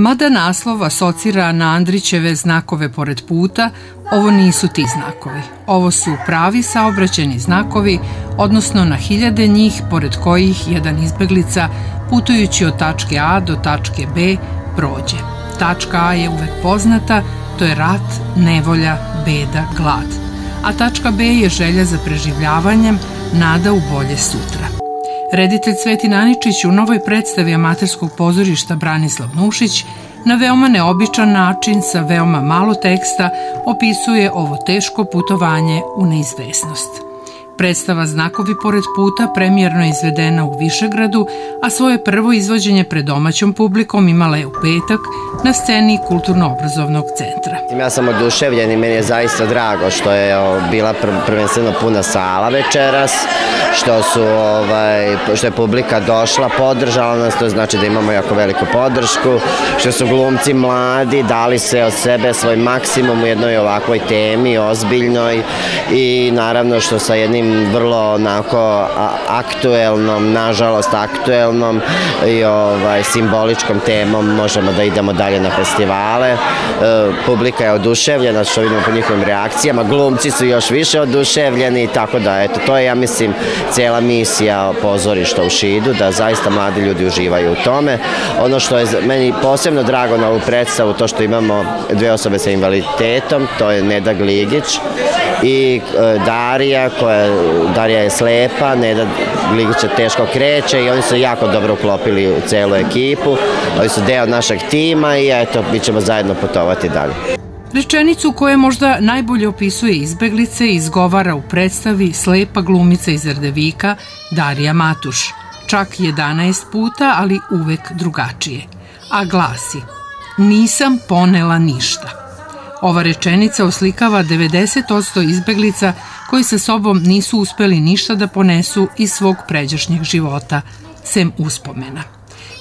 Mada naslov asocira na Andrićeve znakove pored puta, ovo nisu ti znakovi. Ovo su pravi saobraćeni znakovi, odnosno na hiljade njih pored kojih jedan izbeglica putujući od tačke A do tačke B prođe. Tačka A je uvek poznata, to je rat, nevolja, beda, glad. A tačka B je želja za preživljavanjem, nada u bolje sutra. Reditelj Sveti Naničić u novoj predstavi amaterskog pozorišta Branislav Nušić na veoma neobičan način sa veoma malo teksta opisuje ovo teško putovanje u neizvesnost. Predstava Znakovi pored puta premijerno izvedena u Višegradu, a svoje prvo izvođenje pred domaćom publikom imala je u petak na sceni Kulturno-obrazovnog centra. Ja sam oduševljen i meni je zaista drago što je bila prvenstveno puna sala večeras, što su ovaj, što je publika došla, podržala nas, to znači da imamo jako veliku podršku, što su glumci mladi, dali se od sebe svoj maksimum u jednoj ovakvoj temi, ozbiljnoj i naravno što sa jednim vrlo onako aktuelnom, nažalost aktuelnom i ovaj, simboličkom temom možemo da idemo dalje na festivale. E, publika je oduševljena što vidimo po njihovim reakcijama, glumci su još više oduševljeni, tako da eto, to je ja mislim cela misija pozorišta u Šidu, da zaista mladi ljudi uživaju u tome. Ono što je meni posebno drago na ovu predstavu, to što imamo dve osobe sa invaliditetom, to je Neda Gligić i e, Darija koja Darija je slepa, Neda Gligića teško kreće i oni su jako dobro uklopili u celu ekipu. Oni su deo našeg tima i eto, mi ćemo zajedno putovati dalje. Rečenicu koja možda najbolje opisuje izbeglice izgovara u predstavi slepa glumica iz Rdevika Darija Matuš. Čak 11 puta, ali uvek drugačije. A glasi Nisam ponela ništa. Ova rečenica oslikava 90% izbeglica koji sa sobom nisu uspeli ništa da ponesu iz svog pređašnjeg života, sem uspomena.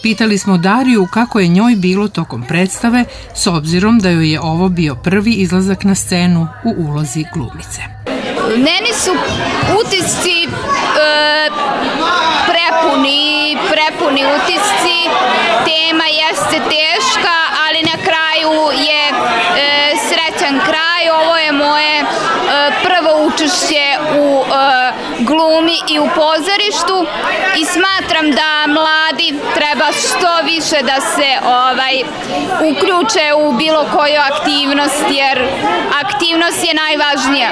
Pitali smo Dariju kako je njoj bilo tokom predstave, s obzirom da joj je ovo bio prvi izlazak na scenu u ulozi glumice. Meni su utisci e, prepuni, prepuni utisci, tema jeste teška, ali na kraju je prvo učešće u e, glumi i u pozorištu i smatram da mladi treba što više da se ovaj uključe u bilo koju aktivnost jer aktivnost je najvažnija.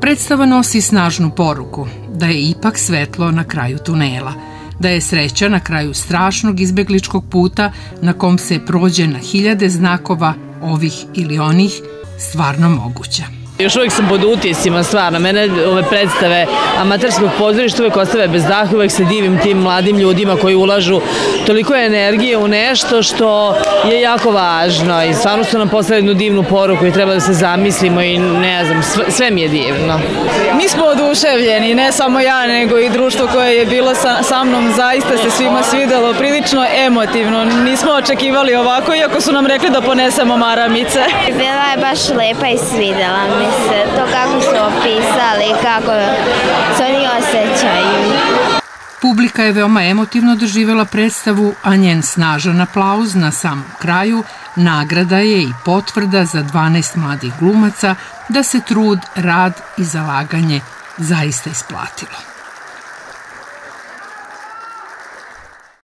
Predstava nosi snažnu poruku da je ipak svetlo na kraju tunela, da je sreća na kraju strašnog izbegličkog puta na kom se prođe na hiljade znakova ovih ili onih stvarno moguća. Još uvijek sam pod utjesima, stvarno. Mene ove predstave amaterskog pozorišta uvijek ostave bez daha, uvijek se divim tim mladim ljudima koji ulažu toliko energije u nešto što je jako važno i stvarno su nam poslali jednu divnu poruku i treba da se zamislimo i ne znam, sve, sve mi je divno. Mi smo oduševljeni, ne samo ja, nego i društvo koje je bilo sa, sa mnom, zaista se svima svidelo, prilično emotivno. Nismo očekivali ovako, iako su nam rekli da ponesemo maramice. Bila je baš lepa i svidela mi se to kako su opisali, kako se oni osjećaju. Publika je veoma emotivno doživela predstavu, a njen snažan aplauz na samom kraju nagrada je i potvrda za 12 mladih glumaca da se trud, rad i zalaganje zaista isplatilo.